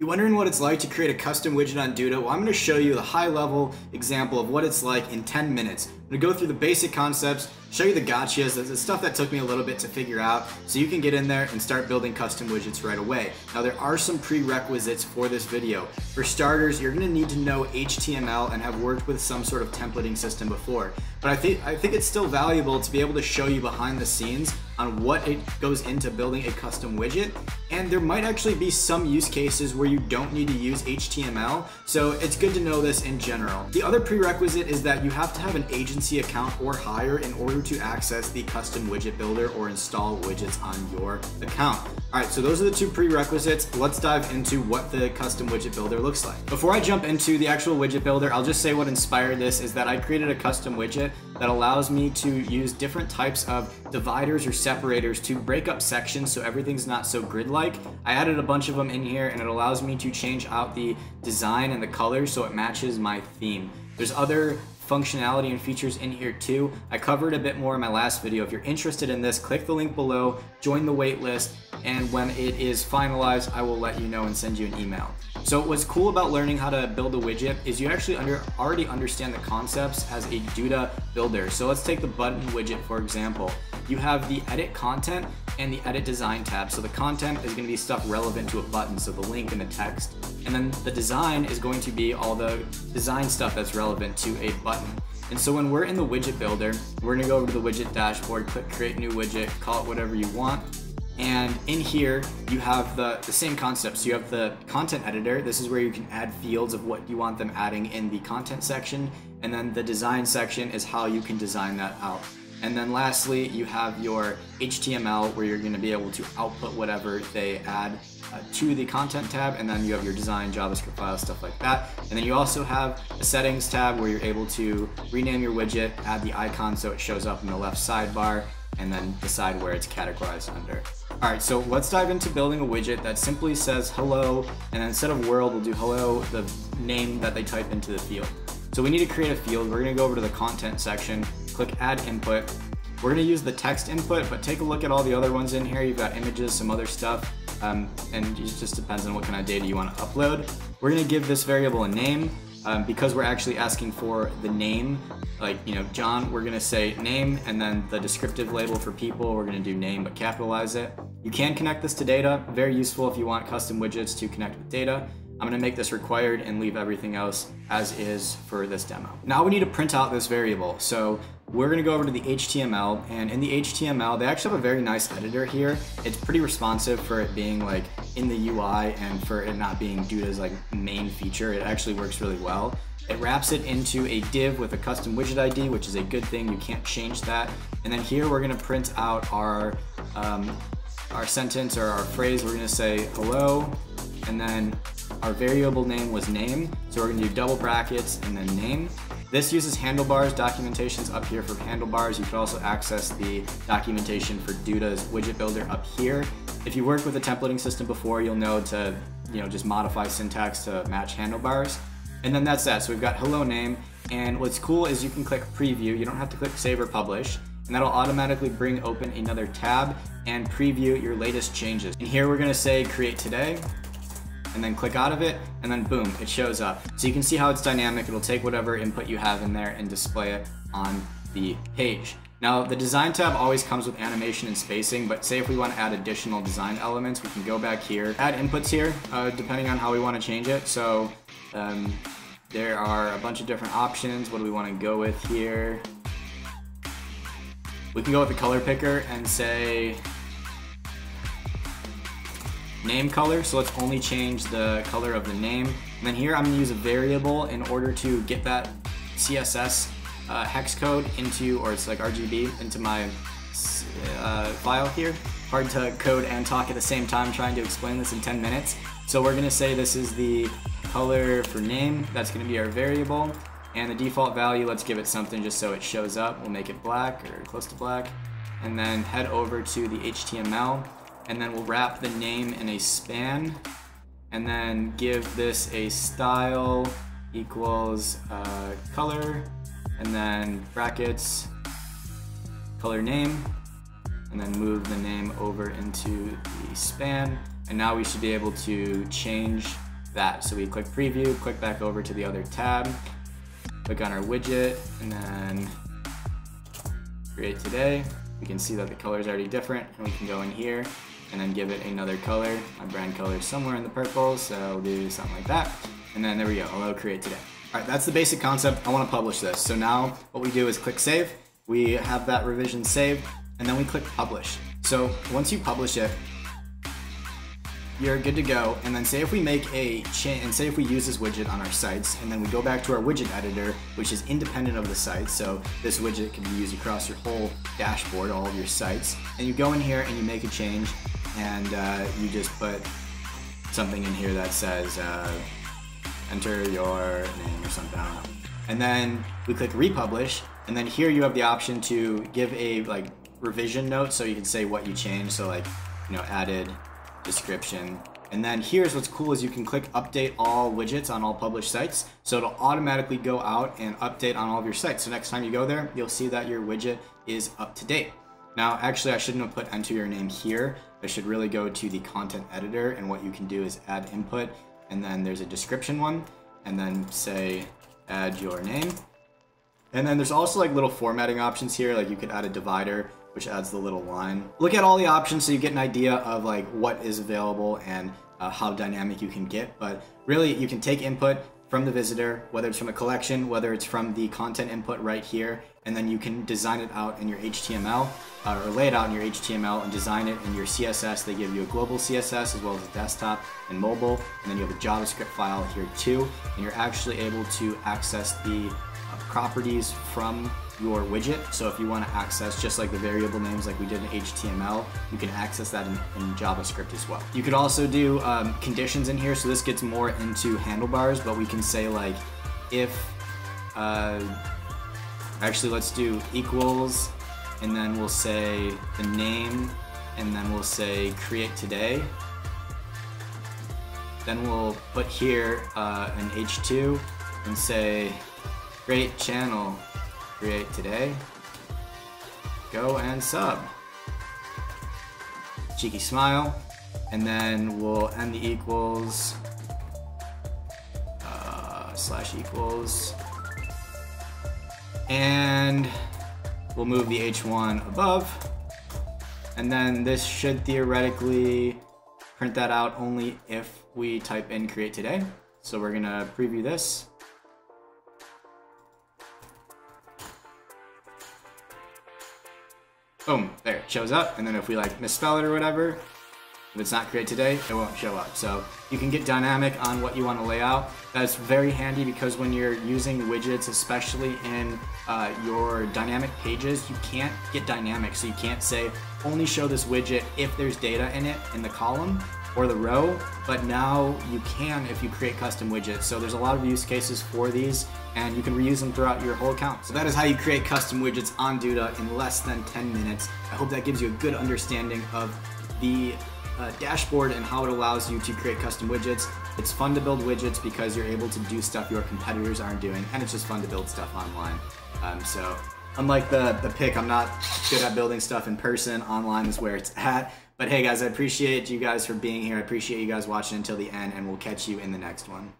You wondering what it's like to create a custom widget on Duda? Well, I'm to show you the high level example of what it's like in 10 minutes. I'm to go through the basic concepts, show you the gotchas, the stuff that took me a little bit to figure out, so you can get in there and start building custom widgets right away. Now, there are some prerequisites for this video. For starters, you're to need to know HTML and have worked with some sort of templating system before. But I think, I think it's still valuable to be able to show you behind the scenes on what it goes into building a custom widget. And there might actually be some use cases where you don't need to use HTML, so it's good to know this in general. The other prerequisite is that you have to have an agency account or higher in order to access the custom widget builder or install widgets on your account. All right, so those are the two prerequisites. Let's dive into what the custom widget builder looks like. Before I jump into the actual widget builder, I'll just say what inspired this is that I created a custom widget that allows me to use different types of dividers or separators to break up sections so everything's not so grid-like. I added a bunch of them in here and it allows me to change out the design and the colors so it matches my theme. There's other functionality and features in here too. I covered a bit more in my last video. If you're interested in this, click the link below, join the waitlist, and when it is finalized, I will let you know and send you an email. So what's cool about learning how to build a widget is you actually under, already understand the concepts as a Duda builder. So let's take the button widget for example. You have the edit content and the edit design tab. So the content is gonna be stuff relevant to a button, so the link and the text. And then the design is going to be all the design stuff that's relevant to a button. And so when we're in the widget builder, we're gonna go over to the widget dashboard, click create new widget, call it whatever you want. And in here, you have the, the same concepts. You have the content editor. This is where you can add fields of what you want them adding in the content section. And then the design section is how you can design that out. And then lastly, you have your HTML where you're going to be able to output whatever they add uh, to the content tab. And then you have your design, JavaScript files, stuff like that. And then you also have a settings tab where you're able to rename your widget, add the icon so it shows up in the left sidebar, and then decide where it's categorized under. All right, so let's dive into building a widget that simply says hello, and instead of world, we'll do hello, the name that they type into the field. So we need to create a field. We're gonna go over to the content section, click add input. We're gonna use the text input, but take a look at all the other ones in here. You've got images, some other stuff, um, and it just depends on what kind of data you wanna upload. We're gonna give this variable a name um, because we're actually asking for the name like you know John we're gonna say name and then the descriptive label for people we're gonna do name but capitalize it you can connect this to data very useful if you want custom widgets to connect with data I'm gonna make this required and leave everything else as is for this demo. Now we need to print out this variable. So we're gonna go over to the HTML and in the HTML, they actually have a very nice editor here. It's pretty responsive for it being like in the UI and for it not being Duda's like main feature. It actually works really well. It wraps it into a div with a custom widget ID, which is a good thing. You can't change that. And then here we're gonna print out our, um, our sentence or our phrase. We're gonna say hello, and then our variable name was name. So we're gonna do double brackets and then name. This uses handlebars, documentation's up here for handlebars. You can also access the documentation for Duda's widget builder up here. If you worked with a templating system before, you'll know to you know just modify syntax to match handlebars. And then that's that. So we've got hello name. And what's cool is you can click preview. You don't have to click save or publish. And that'll automatically bring open another tab and preview your latest changes. And here we're gonna say create today and then click out of it and then boom, it shows up. So you can see how it's dynamic. It'll take whatever input you have in there and display it on the page. Now the design tab always comes with animation and spacing, but say if we want to add additional design elements, we can go back here, add inputs here, uh, depending on how we want to change it. So um, there are a bunch of different options. What do we want to go with here? We can go with the color picker and say name color. So let's only change the color of the name. And then here I'm gonna use a variable in order to get that CSS uh, hex code into, or it's like RGB, into my uh, file here. Hard to code and talk at the same time trying to explain this in 10 minutes. So we're gonna say this is the color for name. That's gonna be our variable. And the default value, let's give it something just so it shows up. We'll make it black or close to black. And then head over to the HTML and then we'll wrap the name in a span and then give this a style equals uh, color and then brackets color name and then move the name over into the span and now we should be able to change that. So we click preview, click back over to the other tab, click on our widget, and then create today. We can see that the color is already different, and we can go in here and then give it another color. My brand color is somewhere in the purple, so we'll do something like that. And then there we go, hello create today. All right, that's the basic concept. I wanna publish this. So now what we do is click save. We have that revision saved, and then we click publish. So once you publish it, you're good to go. And then say if we make a change, and say if we use this widget on our sites, and then we go back to our widget editor, which is independent of the site. So this widget can be used across your whole dashboard, all of your sites. And you go in here and you make a change, and uh, you just put something in here that says uh, enter your name or something. And then we click republish, and then here you have the option to give a like revision note, so you can say what you changed. So like, you know, added description. And then here's what's cool is you can click update all widgets on all published sites. So it'll automatically go out and update on all of your sites. So next time you go there, you'll see that your widget is up to date. Now, actually, I shouldn't have put enter your name here. I should really go to the content editor and what you can do is add input and then there's a description one and then say add your name. And then there's also like little formatting options here. Like you could add a divider which adds the little line. Look at all the options so you get an idea of like what is available and uh, how dynamic you can get. But really, you can take input from the visitor, whether it's from a collection, whether it's from the content input right here, and then you can design it out in your HTML uh, or lay it out in your HTML and design it in your CSS. They give you a global CSS as well as a desktop and mobile, and then you have a JavaScript file here too, and you're actually able to access the uh, properties from your widget. So if you want to access just like the variable names like we did in HTML, you can access that in, in JavaScript as well. You could also do um, conditions in here. So this gets more into handlebars, but we can say like if, uh, actually let's do equals, and then we'll say the name, and then we'll say create today. Then we'll put here uh, an H2 and say create channel create today. Go and sub. Cheeky smile. And then we'll end the equals uh, slash equals. And we'll move the H1 above. And then this should theoretically print that out only if we type in create today. So we're gonna preview this. Boom, there, shows up. And then if we like misspell it or whatever, if it's not create today, it won't show up. So you can get dynamic on what you want to lay out. That's very handy because when you're using widgets, especially in uh, your dynamic pages, you can't get dynamic. So you can't say only show this widget if there's data in it in the column or the row, but now you can if you create custom widgets. So there's a lot of use cases for these and you can reuse them throughout your whole account. So that is how you create custom widgets on Duda in less than 10 minutes. I hope that gives you a good understanding of the uh, dashboard and how it allows you to create custom widgets. It's fun to build widgets because you're able to do stuff your competitors aren't doing, and it's just fun to build stuff online. Um, so unlike the, the pick, I'm not good at building stuff in person. Online is where it's at. But hey guys, I appreciate you guys for being here. I appreciate you guys watching until the end, and we'll catch you in the next one.